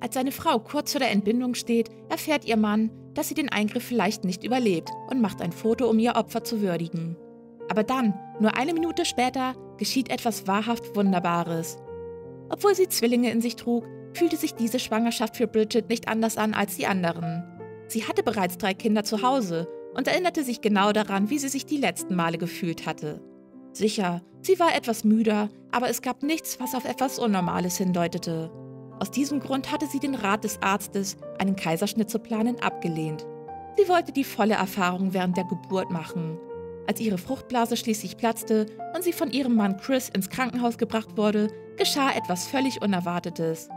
Als seine Frau kurz vor der Entbindung steht, erfährt ihr Mann, dass sie den Eingriff vielleicht nicht überlebt und macht ein Foto, um ihr Opfer zu würdigen. Aber dann, nur eine Minute später, geschieht etwas wahrhaft Wunderbares. Obwohl sie Zwillinge in sich trug, fühlte sich diese Schwangerschaft für Bridget nicht anders an als die anderen. Sie hatte bereits drei Kinder zu Hause und erinnerte sich genau daran, wie sie sich die letzten Male gefühlt hatte. Sicher, sie war etwas müder, aber es gab nichts, was auf etwas Unnormales hindeutete. Aus diesem Grund hatte sie den Rat des Arztes, einen Kaiserschnitt zu planen, abgelehnt. Sie wollte die volle Erfahrung während der Geburt machen. Als ihre Fruchtblase schließlich platzte und sie von ihrem Mann Chris ins Krankenhaus gebracht wurde, geschah etwas völlig Unerwartetes.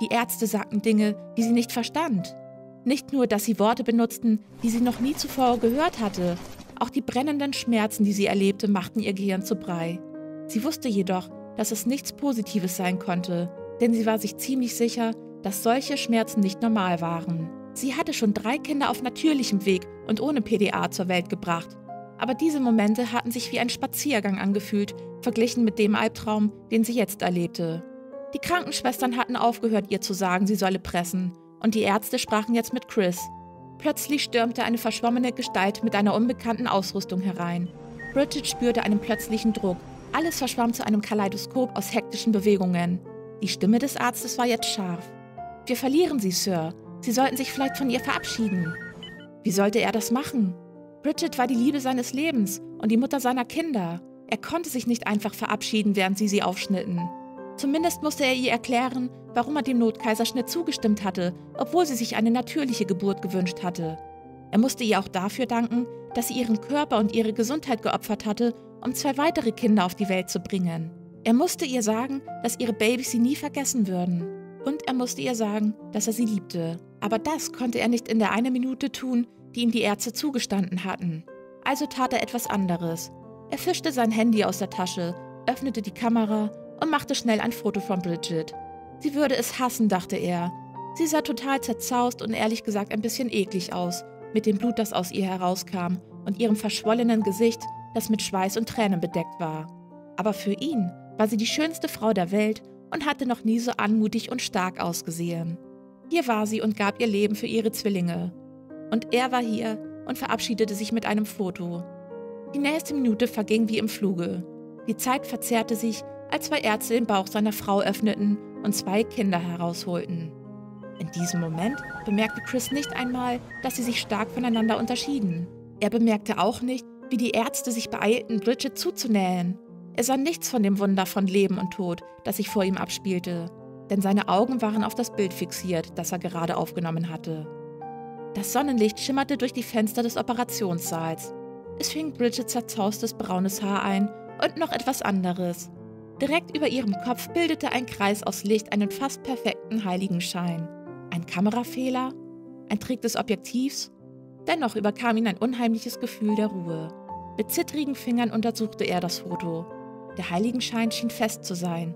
Die Ärzte sagten Dinge, die sie nicht verstand. Nicht nur, dass sie Worte benutzten, die sie noch nie zuvor gehört hatte, auch die brennenden Schmerzen, die sie erlebte, machten ihr Gehirn zu Brei. Sie wusste jedoch, dass es nichts Positives sein konnte, denn sie war sich ziemlich sicher, dass solche Schmerzen nicht normal waren. Sie hatte schon drei Kinder auf natürlichem Weg und ohne PDA zur Welt gebracht. Aber diese Momente hatten sich wie ein Spaziergang angefühlt, verglichen mit dem Albtraum, den sie jetzt erlebte. Die Krankenschwestern hatten aufgehört, ihr zu sagen, sie solle pressen, und die Ärzte sprachen jetzt mit Chris. Plötzlich stürmte eine verschwommene Gestalt mit einer unbekannten Ausrüstung herein. Bridget spürte einen plötzlichen Druck. Alles verschwamm zu einem Kaleidoskop aus hektischen Bewegungen. Die Stimme des Arztes war jetzt scharf. Wir verlieren Sie, Sir. Sie sollten sich vielleicht von ihr verabschieden. Wie sollte er das machen? Bridget war die Liebe seines Lebens und die Mutter seiner Kinder. Er konnte sich nicht einfach verabschieden, während sie sie aufschnitten. Zumindest musste er ihr erklären, warum er dem Notkaiserschnitt zugestimmt hatte, obwohl sie sich eine natürliche Geburt gewünscht hatte. Er musste ihr auch dafür danken, dass sie ihren Körper und ihre Gesundheit geopfert hatte, um zwei weitere Kinder auf die Welt zu bringen. Er musste ihr sagen, dass ihre Babys sie nie vergessen würden. Und er musste ihr sagen, dass er sie liebte. Aber das konnte er nicht in der einen Minute tun, die ihm die Ärzte zugestanden hatten. Also tat er etwas anderes. Er fischte sein Handy aus der Tasche, öffnete die Kamera und machte schnell ein Foto von Bridget. Sie würde es hassen, dachte er. Sie sah total zerzaust und ehrlich gesagt ein bisschen eklig aus, mit dem Blut, das aus ihr herauskam, und ihrem verschwollenen Gesicht, das mit Schweiß und Tränen bedeckt war. Aber für ihn war sie die schönste Frau der Welt und hatte noch nie so anmutig und stark ausgesehen. Hier war sie und gab ihr Leben für ihre Zwillinge. Und er war hier und verabschiedete sich mit einem Foto. Die nächste Minute verging wie im Fluge. Die Zeit verzerrte sich, als zwei Ärzte den Bauch seiner Frau öffneten und zwei Kinder herausholten. In diesem Moment bemerkte Chris nicht einmal, dass sie sich stark voneinander unterschieden. Er bemerkte auch nicht, wie die Ärzte sich beeilten, Bridget zuzunähen. Er sah nichts von dem Wunder von Leben und Tod, das sich vor ihm abspielte, denn seine Augen waren auf das Bild fixiert, das er gerade aufgenommen hatte. Das Sonnenlicht schimmerte durch die Fenster des Operationssaals. Es fing Bridget zerzaustes braunes Haar ein und noch etwas anderes. Direkt über ihrem Kopf bildete ein Kreis aus Licht einen fast perfekten Heiligenschein. Ein Kamerafehler? Ein Trick des Objektivs? Dennoch überkam ihn ein unheimliches Gefühl der Ruhe. Mit zittrigen Fingern untersuchte er das Foto. Der Heiligenschein schien fest zu sein.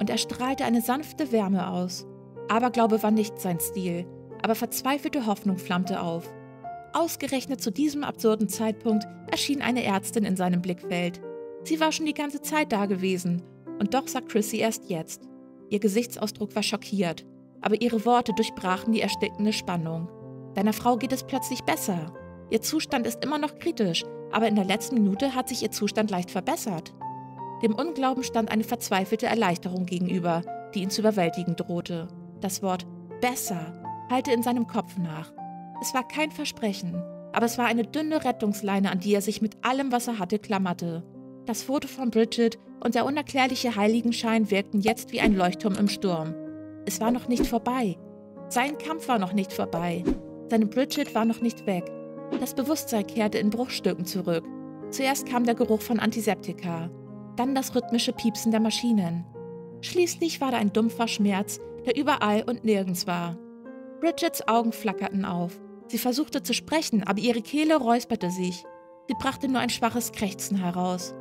Und er strahlte eine sanfte Wärme aus. Aberglaube war nicht sein Stil, aber verzweifelte Hoffnung flammte auf. Ausgerechnet zu diesem absurden Zeitpunkt erschien eine Ärztin in seinem Blickfeld. Sie war schon die ganze Zeit da gewesen, und doch sah Chrissy erst jetzt. Ihr Gesichtsausdruck war schockiert, aber ihre Worte durchbrachen die erstickende Spannung. Deiner Frau geht es plötzlich besser. Ihr Zustand ist immer noch kritisch, aber in der letzten Minute hat sich ihr Zustand leicht verbessert. Dem Unglauben stand eine verzweifelte Erleichterung gegenüber, die ihn zu überwältigen drohte. Das Wort besser hallte in seinem Kopf nach. Es war kein Versprechen, aber es war eine dünne Rettungsleine, an die er sich mit allem, was er hatte, klammerte. Das Foto von Bridget und der unerklärliche Heiligenschein wirkten jetzt wie ein Leuchtturm im Sturm. Es war noch nicht vorbei. Sein Kampf war noch nicht vorbei. Seine Bridget war noch nicht weg. Das Bewusstsein kehrte in Bruchstücken zurück. Zuerst kam der Geruch von Antiseptika dann das rhythmische Piepsen der Maschinen. Schließlich war da ein dumpfer Schmerz, der überall und nirgends war. Bridgets Augen flackerten auf. Sie versuchte zu sprechen, aber ihre Kehle räusperte sich. Sie brachte nur ein schwaches Krächzen heraus.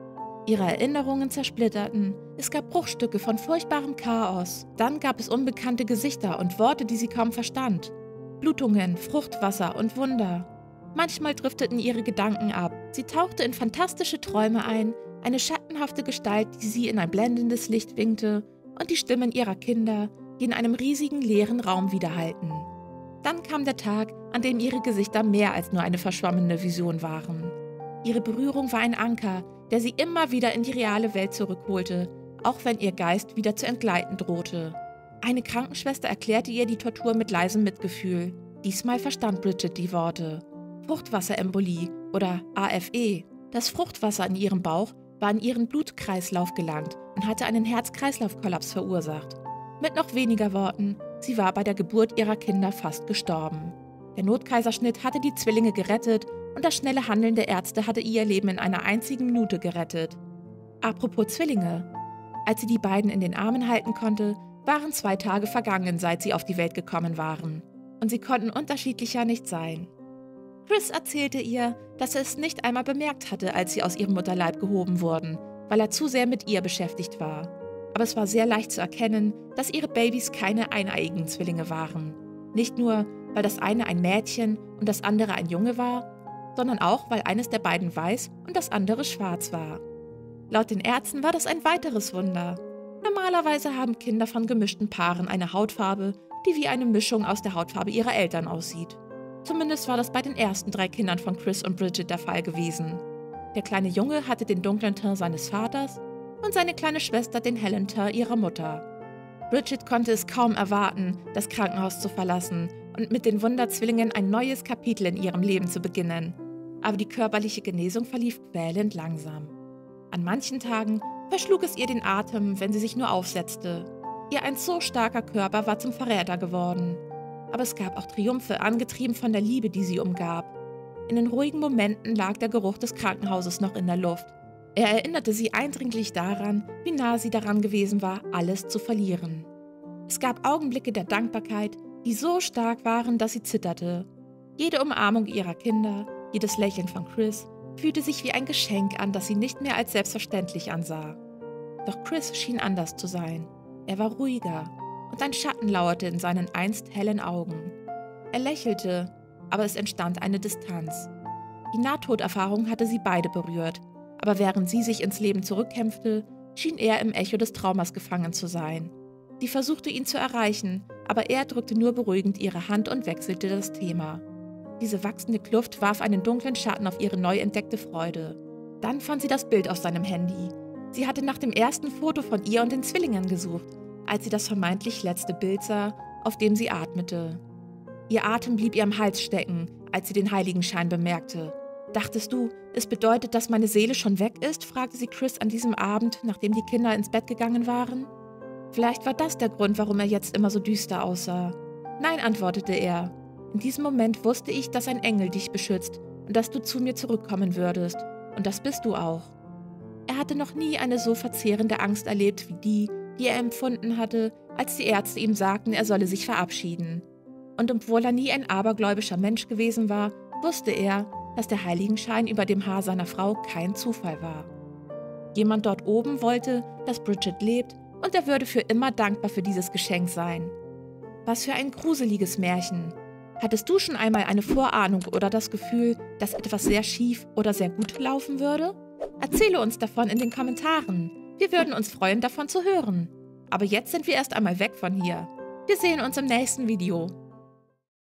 Ihre Erinnerungen zersplitterten. Es gab Bruchstücke von furchtbarem Chaos. Dann gab es unbekannte Gesichter und Worte, die sie kaum verstand. Blutungen, Fruchtwasser und Wunder. Manchmal drifteten ihre Gedanken ab. Sie tauchte in fantastische Träume ein, eine schattenhafte Gestalt, die sie in ein blendendes Licht winkte, und die Stimmen ihrer Kinder, die in einem riesigen leeren Raum widerhallten. Dann kam der Tag, an dem ihre Gesichter mehr als nur eine verschwommene Vision waren. Ihre Berührung war ein Anker, der sie immer wieder in die reale Welt zurückholte, auch wenn ihr Geist wieder zu entgleiten drohte. Eine Krankenschwester erklärte ihr die Tortur mit leisem Mitgefühl. Diesmal verstand Bridget die Worte. Fruchtwasserembolie oder AFE. Das Fruchtwasser in ihrem Bauch war in ihren Blutkreislauf gelangt und hatte einen Herz-Kreislauf-Kollaps verursacht. Mit noch weniger Worten, sie war bei der Geburt ihrer Kinder fast gestorben. Der Notkaiserschnitt hatte die Zwillinge gerettet und das schnelle Handeln der Ärzte hatte ihr Leben in einer einzigen Minute gerettet. Apropos Zwillinge. Als sie die beiden in den Armen halten konnte, waren zwei Tage vergangen, seit sie auf die Welt gekommen waren. Und sie konnten unterschiedlicher nicht sein. Chris erzählte ihr, dass er es nicht einmal bemerkt hatte, als sie aus ihrem Mutterleib gehoben wurden, weil er zu sehr mit ihr beschäftigt war. Aber es war sehr leicht zu erkennen, dass ihre Babys keine eineiigen Zwillinge waren. Nicht nur, weil das eine ein Mädchen und das andere ein Junge war, sondern auch, weil eines der beiden weiß und das andere schwarz war. Laut den Ärzten war das ein weiteres Wunder. Normalerweise haben Kinder von gemischten Paaren eine Hautfarbe, die wie eine Mischung aus der Hautfarbe ihrer Eltern aussieht. Zumindest war das bei den ersten drei Kindern von Chris und Bridget der Fall gewesen. Der kleine Junge hatte den dunklen Teint seines Vaters und seine kleine Schwester den hellen Teint ihrer Mutter. Bridget konnte es kaum erwarten, das Krankenhaus zu verlassen und mit den Wunderzwillingen ein neues Kapitel in ihrem Leben zu beginnen. Aber die körperliche Genesung verlief quälend langsam. An manchen Tagen verschlug es ihr den Atem, wenn sie sich nur aufsetzte. Ihr ein so starker Körper war zum Verräter geworden aber es gab auch Triumphe, angetrieben von der Liebe, die sie umgab. In den ruhigen Momenten lag der Geruch des Krankenhauses noch in der Luft. Er erinnerte sie eindringlich daran, wie nah sie daran gewesen war, alles zu verlieren. Es gab Augenblicke der Dankbarkeit, die so stark waren, dass sie zitterte. Jede Umarmung ihrer Kinder, jedes Lächeln von Chris fühlte sich wie ein Geschenk an, das sie nicht mehr als selbstverständlich ansah. Doch Chris schien anders zu sein. Er war ruhiger, und ein Schatten lauerte in seinen einst hellen Augen. Er lächelte, aber es entstand eine Distanz. Die Nahtoderfahrung hatte sie beide berührt, aber während sie sich ins Leben zurückkämpfte, schien er im Echo des Traumas gefangen zu sein. Sie versuchte ihn zu erreichen, aber er drückte nur beruhigend ihre Hand und wechselte das Thema. Diese wachsende Kluft warf einen dunklen Schatten auf ihre neu entdeckte Freude. Dann fand sie das Bild auf seinem Handy. Sie hatte nach dem ersten Foto von ihr und den Zwillingen gesucht, als sie das vermeintlich letzte Bild sah, auf dem sie atmete. Ihr Atem blieb ihr am Hals stecken, als sie den Heiligenschein bemerkte. Dachtest du, es bedeutet, dass meine Seele schon weg ist? fragte sie Chris an diesem Abend, nachdem die Kinder ins Bett gegangen waren. Vielleicht war das der Grund, warum er jetzt immer so düster aussah. Nein, antwortete er. In diesem Moment wusste ich, dass ein Engel dich beschützt und dass du zu mir zurückkommen würdest. Und das bist du auch. Er hatte noch nie eine so verzehrende Angst erlebt wie die, die er empfunden hatte, als die Ärzte ihm sagten, er solle sich verabschieden. Und obwohl er nie ein abergläubischer Mensch gewesen war, wusste er, dass der Heiligenschein über dem Haar seiner Frau kein Zufall war. Jemand dort oben wollte, dass Bridget lebt und er würde für immer dankbar für dieses Geschenk sein. Was für ein gruseliges Märchen. Hattest du schon einmal eine Vorahnung oder das Gefühl, dass etwas sehr schief oder sehr gut laufen würde? Erzähle uns davon in den Kommentaren. Wir würden uns freuen, davon zu hören. Aber jetzt sind wir erst einmal weg von hier. Wir sehen uns im nächsten Video.